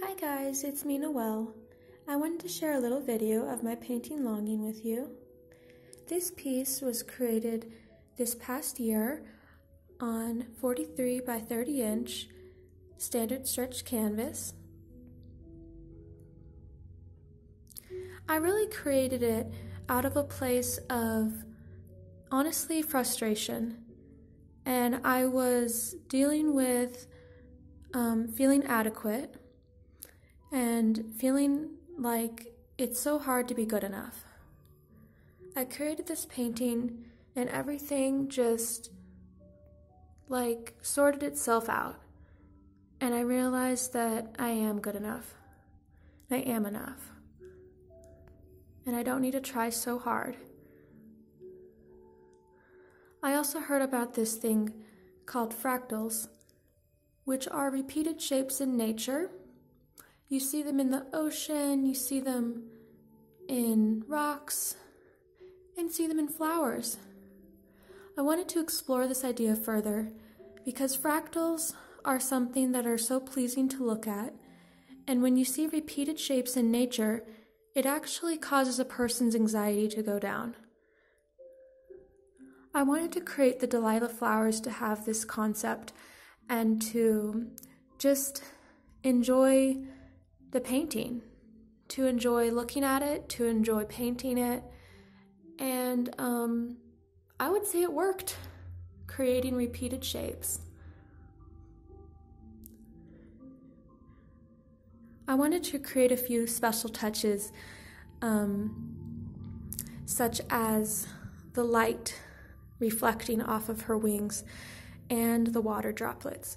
Hi guys, it's me Noelle. I wanted to share a little video of my painting Longing with you. This piece was created this past year on 43 by 30 inch standard stretch canvas. I really created it out of a place of honestly frustration. And I was dealing with um, feeling adequate and feeling like it's so hard to be good enough. I created this painting and everything just like sorted itself out. And I realized that I am good enough. I am enough. And I don't need to try so hard. I also heard about this thing called fractals, which are repeated shapes in nature you see them in the ocean, you see them in rocks, and see them in flowers. I wanted to explore this idea further because fractals are something that are so pleasing to look at, and when you see repeated shapes in nature, it actually causes a person's anxiety to go down. I wanted to create the Delilah flowers to have this concept and to just enjoy the painting, to enjoy looking at it, to enjoy painting it. And um, I would say it worked, creating repeated shapes. I wanted to create a few special touches, um, such as the light reflecting off of her wings and the water droplets.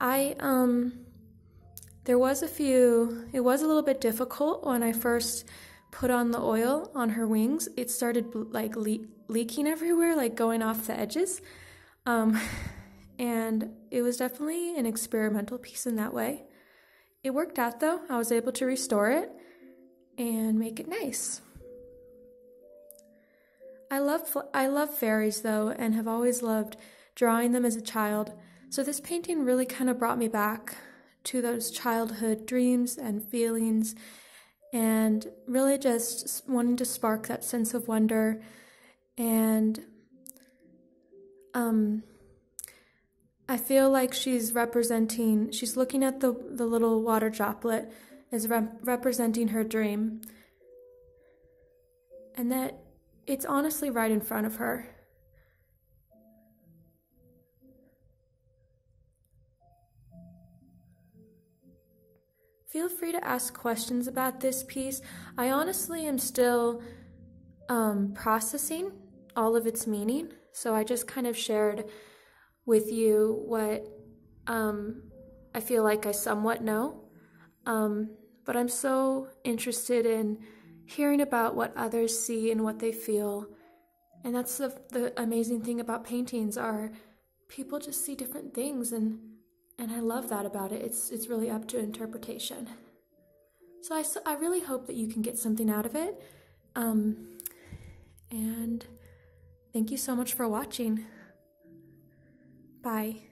I um, there was a few, it was a little bit difficult when I first put on the oil on her wings. It started like le- leaking everywhere, like going off the edges. Um, and it was definitely an experimental piece in that way. It worked out though. I was able to restore it and make it nice. I love I love fairies though and have always loved drawing them as a child. So this painting really kind of brought me back to those childhood dreams and feelings and really just wanting to spark that sense of wonder and um I feel like she's representing she's looking at the the little water droplet as rep- representing her dream and that it's honestly right in front of her Feel free to ask questions about this piece. I honestly am still um, processing all of its meaning, so I just kind of shared with you what um, I feel like I somewhat know. Um, but I'm so interested in hearing about what others see and what they feel. And that's the, the amazing thing about paintings are people just see different things and and I love that about it. It's it's really up to interpretation. So I, I really hope that you can get something out of it. Um, and thank you so much for watching. Bye.